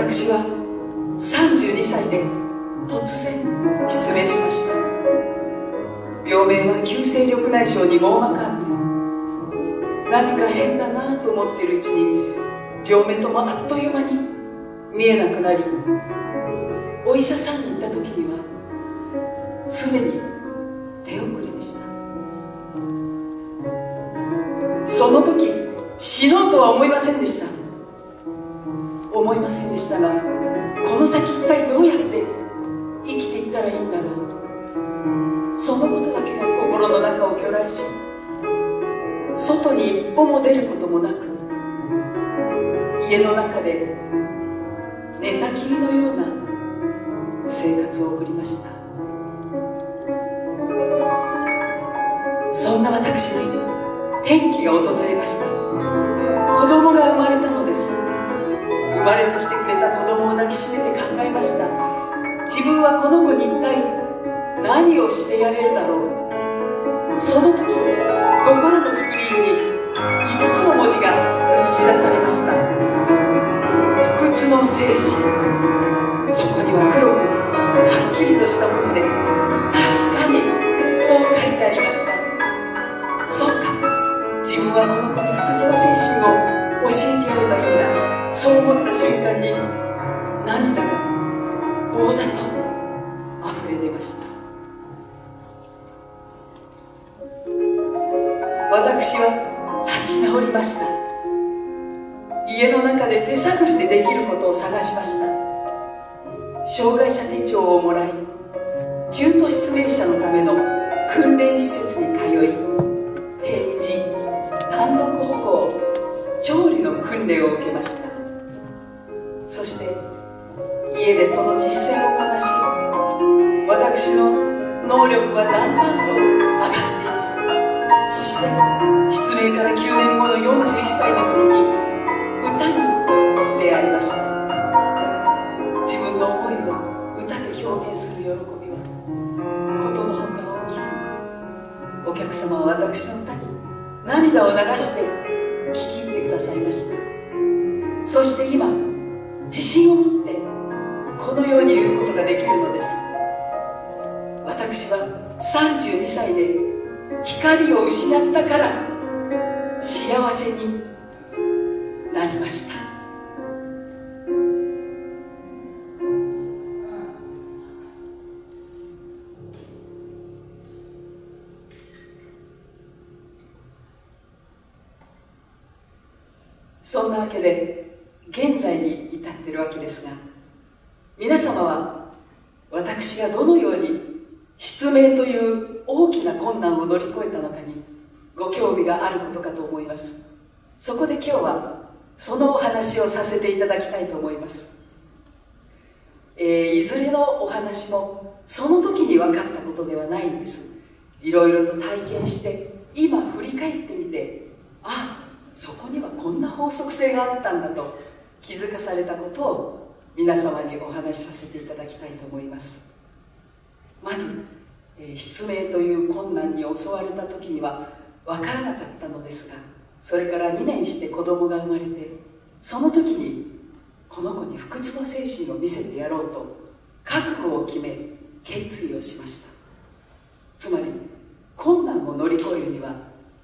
私は32歳で突然失明しました。病名は急性緑内障に網膜剥離何か変だなと思っているうちに両目ともあっという間に見えなくなりお医者さんに行った時にはすでに手遅れでした。その時死のうとは思いませんでした。思いませんでしたがこの先一体どうやって生きていったらいいんだろう。そのことだけが心の中を巨来し外に一歩も出ることもなく家の中で寝たきりのような生活を送りました。そんな私に転機が訪れました。子供が生まれたのれてきてくれた子供を抱きしめて考えました。自分はこの子に一体何をしてやれるだろう。その時心のスクリーンに5つの文字が映し出されました。不屈の精神そこには黒くはっきりとした文字で確かにそう書いてありました。そうか。自分はこの子に不屈の精神を教えてやればいいんだ。そう思った瞬間に涙が棒だと溢れ出ました。私は立ち直りました。家の中で手探りでできることを探しました。障害者手帳をもらい中途失明者のための訓練施設に通い家でその実践をこなし私の能力はだんだんと上がっていきそして失明から救命幸せになりました。そんなわけで現在に至っているわけですが皆様は私がどのように失明という大きな困難を乗り越えご興味があることかと思います。そこで今日はそのお話をさせていただきたいと思います、えー、いずれのお話もその時に分かったことではないんです。いろいろと体験して今振り返ってみてあそこにはこんな法則性があったんだと気づかされたことを皆様にお話しさせていただきたいと思います。まず、えー、失明という困難に襲われた時には分からなかったのですがそれから2年して子供が生まれてその時にこの子に不屈の精神を見せてやろうと覚悟を決め決意をしました。つまり困難を乗り越えるには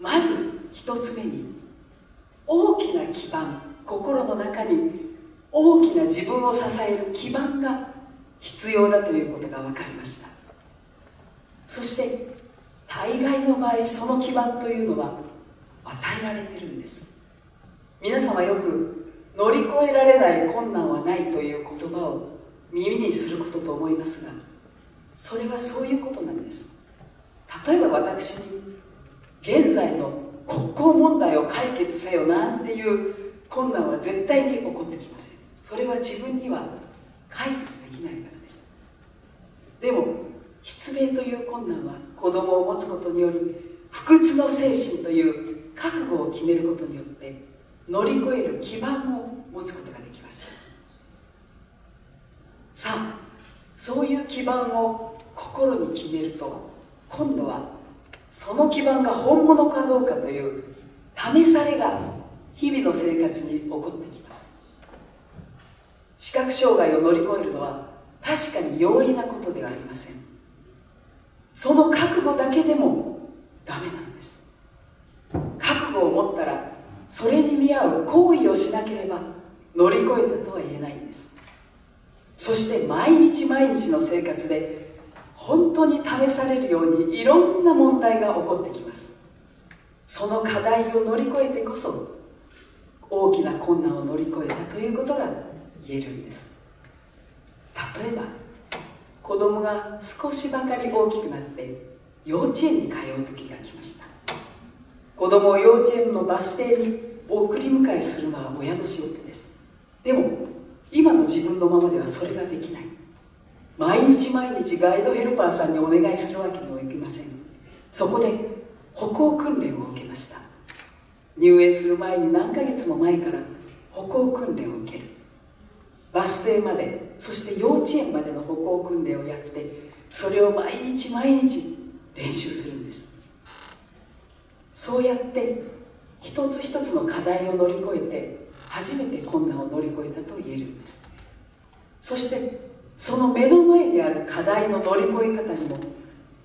まず一つ目に大きな基盤心の中に大きな自分を支える基盤が必要だということが分かりました。そして大概の場合その基盤というのは与えられてるんです。皆様よく乗り越えられない困難はないという言葉を耳にすることと思いますがそれはそういうことなんです。例えば私に現在の国交問題を解決せよなんていう困難は絶対に起こってきません。それは自分には解決できないからです。でも失明という困難は子供を持つことにより不屈の精神という覚悟を決めることによって乗り越える基盤を持つことができました。さあそういう基盤を心に決めると今度はその基盤が本物かどうかという試されが日々の生活に起こってきます。視覚障害を乗り越えるのは確かに容易なことではありません。その覚悟だけでもダメなんです。覚悟を持ったらそれに見合う行為をしなければ乗り越えたとは言えないんです。そして毎日毎日の生活で本当に試されるようにいろんな問題が起こってきます。その課題を乗り越えてこそ大きな困難を乗り越えたということが言えるんです。例えば子供が少しばかり大きくなって幼稚園に通う時が来ました。子供を幼稚園のバス停に送り迎えするのは親の仕事です。でも今の自分のままではそれができない。毎日毎日ガイドヘルパーさんにお願いするわけにもいきません。そこで歩行訓練を受けました。入園する前に何ヶ月も前から歩行訓練を受ける。バス停までそして幼稚園までの歩行訓練をやってそれを毎日毎日練習するんです。そうやって一つ一つの課題を乗り越えて初めて困難を乗り越えたと言えるんです。そしてその目の前にある課題の乗り越え方にも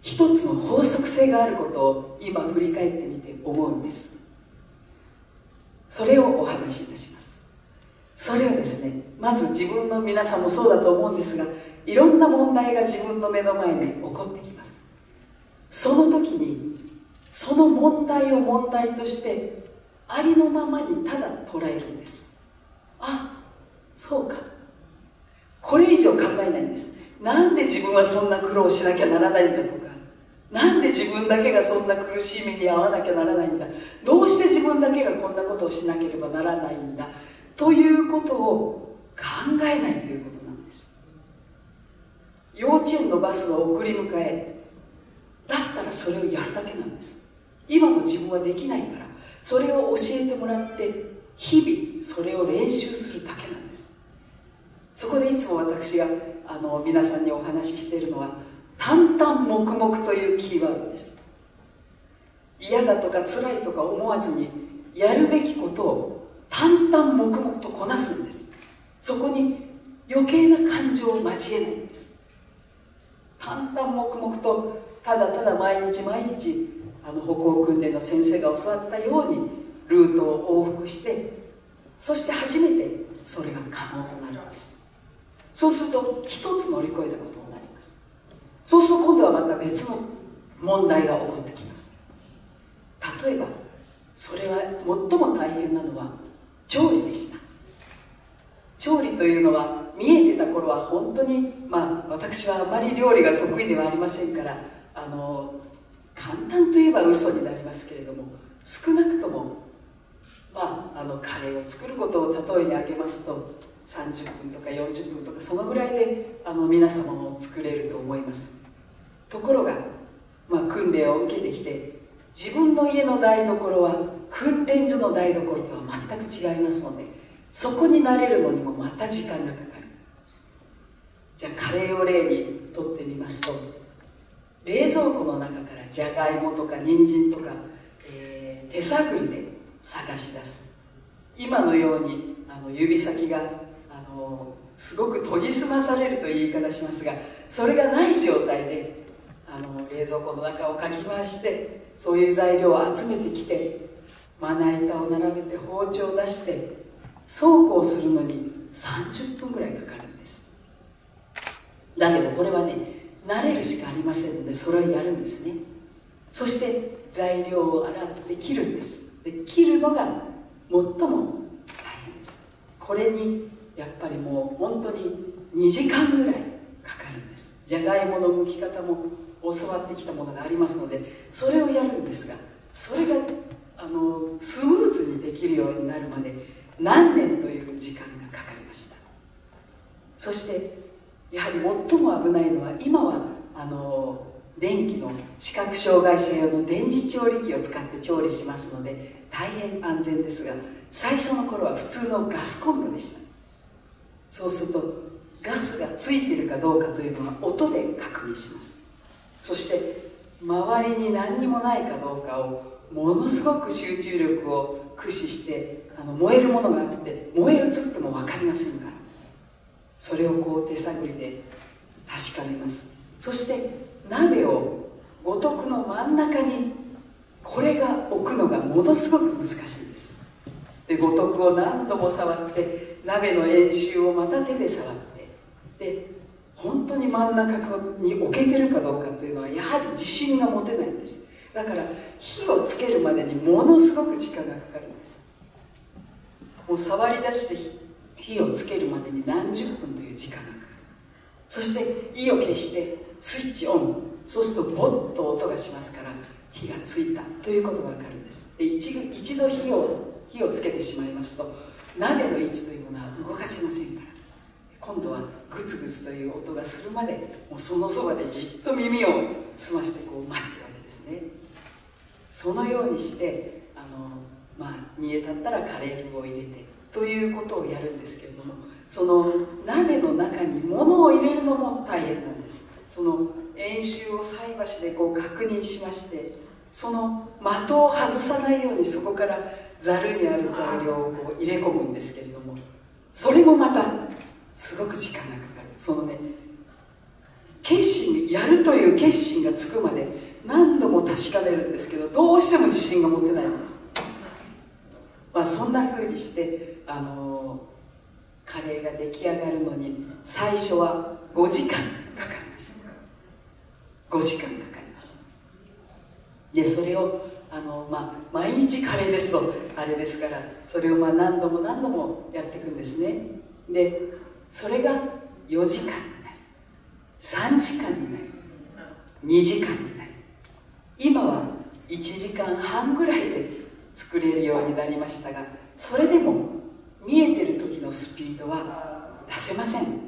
一つの法則性があることを今振り返ってみて思うんです。それをお話しいたします。それはですねまず自分の皆さんもそうだと思うんですがいろんな問題が自分の目の前に起こってきます。その時にその問題を問題としてありのままにただ捉えるんです。あそうか。これ以上考えないんです。なんで自分はそんな苦労しなきゃならないんだとか。なんで自分だけがそんな苦しい目に遭わなきゃならないんだ。どうして自分だけがこんなことをしなければならないんだ。ということを考えないということなんです。幼稚園のバスが送り迎えだったらそれをやるだけなんです。今の自分はできないからそれを教えてもらって日々それを練習するだけなんです。そこでいつも私があの皆さんにお話ししているのは淡々黙々というキーワードです。嫌だとか辛いとか思わずにやるべきことを淡々黙々とこなすんです。そこに余計な感情を交えないんです。淡々黙々とただただ毎日毎日あの歩行訓練の先生が教わったようにルートを往復してそして初めてそれが可能となるんです。そうすると一つ乗り越えたことになります。そうすると今度はまた別の問題が起こってきます。例えばそれは最も大変なのは調理でした。調理というのは見えてた頃は本当にまあ私はあまり料理が得意ではありませんからあの簡単といえば嘘になりますけれども少なくともまああのカレーを作ることを例えに挙げますと30分とか40分とかそのぐらいであの皆様も作れると思います。ところが、まあ、訓練を受けてきて自分の家の台所は訓練所の台所とは全く違いますのでそこに慣れるのにもまた時間がかかる。じゃあカレーを例にとってみますと冷蔵庫の中からじゃがいもとか人参とか、えー、手探りで探し出す。今のようにあの指先があのすごく研ぎ澄まされるという言い方しますがそれがない状態であの冷蔵庫の中をかき回してそういう材料を集めてきてまな板を並べて包丁を出してそうこうするのに30分ぐらいかかるんです。だけどこれはね慣れるしかありませんのでそれをやるんですね。そして材料を洗って切るんです。で切るのが最も大変です。これにやっぱりもう本当に2時間ぐらいかかるんです。じゃがいもの剥き方も教わってきたものがありますのでそれをやるんですがそれがあのスムーズにできるようになるまで何年という時間がかかりました。そしてやはり最も危ないのは今はあの電気の視覚障害者用の電磁調理器を使って調理しますので大変安全ですが最初の頃は普通のガスコンロでした。そうするとガスがついているかどうかというのは音で確認します。そして周りに何にもないかどうかをものすごく集中力を駆使してあの燃えるものがあって燃え移っても分かりませんから。それをこう手探りで確かめます。そして鍋を五徳の真ん中にこれが置くのがものすごく難しいんです。で五徳を何度も触って鍋の円周をまた手で触ってで本当に真ん中に置けてるかどうかというのはやはり自信が持てないんです。だから火をつけるまでにものすごく時間がかかるんです。もう触り出して火をつけるまでに何十分という時間がかかる。そして火を消してスイッチオン。そうするとボッと音がしますから火がついたということが分かるんです。で一一度火を火をつけてしまいますと鍋の位置というものは動かせませんから。今度はグツグツという音がするまでもうそのそばでじっと耳を澄ましてこう待ってるわけですね。そのようにしてあのまあ煮え立ったらカレールを入れてということをやるんですけれどもその鍋の中に物を入れるのも大変なんです。その円周を菜箸でこう確認しましてその的を外さないようにそこからざるにある材料をこう入れ込むんですけれどもそれもまたすごく時間がかかる。そのね決心やるという決心がつくまで何度も確かめるんですけどどうしても自信が持ってないんです。まあそんなふうにしてあのカレーが出来上がるのに最初は5時間かかりました。5時間かかりました。でそれをあの、まあ、毎日カレーですとあれですからそれをまあ何度も何度もやっていくんですね。でそれが4時間になり3時間になり2時間になり今は1時間半ぐらいで作れるようになりましたがそれでも見えてる時のスピードは出せません。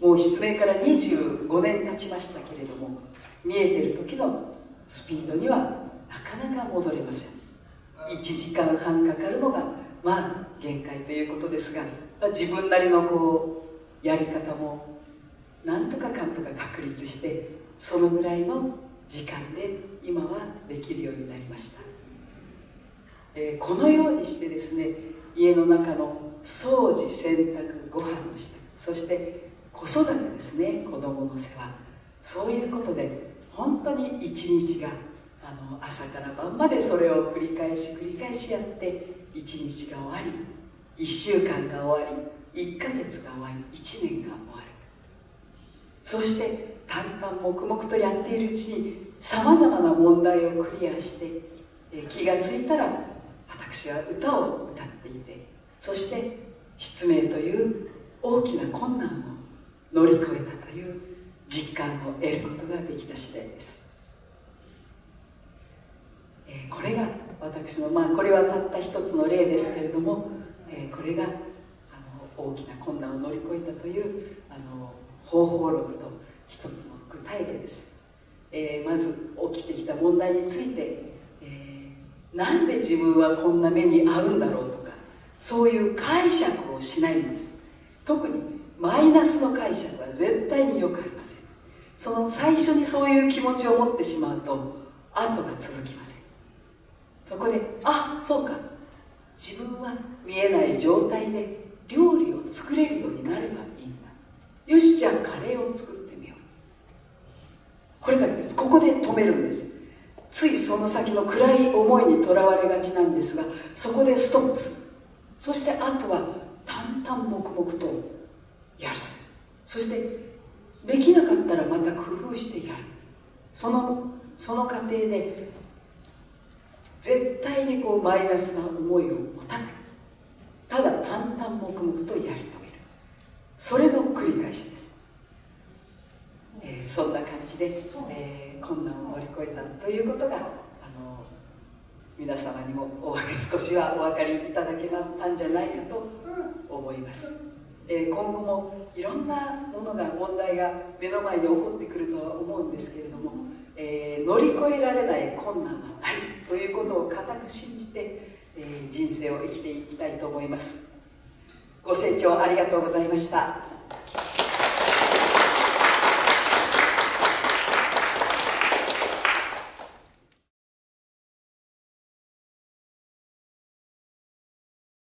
もう失明から25年経ちましたけれども見えてる時のスピードにはなかなか戻れません。1時間半かかるのがまあ限界ということですが自分なりのこうやり方もなんとかかんとか確立してそのぐらいの時間で今はできるようになりました、えー、このようにしてですね家の中の掃除洗濯ご飯の支度そして子育てですね子供の世話。そういうことで本当に一日があの朝から晩までそれを繰り返し繰り返しやって一日が終わり。1週間が終わり1ヶ月が終わり1年が終わる。そして淡々黙々とやっているうちにさまざまな問題をクリアして気がついたら私は歌を歌っていてそして失明という大きな困難を乗り越えたという実感を得ることができた次第です、えー、これが私のまあこれはたった一つの例ですけれども、えー、これがあの大きな困難を乗り越えたというあの方法論と一つの具体例です、えー、まず起きてきた問題について、えー、なんで自分はこんな目に遭うんだろうとかそういう解釈をしないんです。特にマイナスの解釈は絶対によくありません。その最初にそういう気持ちを持ってしまうと後が続きません。そこであそうか。自分は見えない状態で料理を作れるようになればいいんだ。よしじゃあカレーを作ってみよう。これだけです。ここで止めるんです。ついその先の暗い思いにとらわれがちなんですがそこでストップする。そしてあとは淡々黙々とやる。そしてできなかったらまた工夫してやる。そのその過程で絶対にこうマイナスな思いを持たない。ただ淡々黙々とやり遂げる。それの繰り返しです、えー、そんな感じで、えー、困難を乗り越えたということがあの皆様にもお少しはお分かりいただけたんじゃないかと思います。え今後もいろんなものが問題が目の前に起こってくるとは思うんですけれども、えー、乗り越えられない困難はない。ということを固く信じて、えー、人生を生きていきたいと思います。ご清聴ありがとうございました。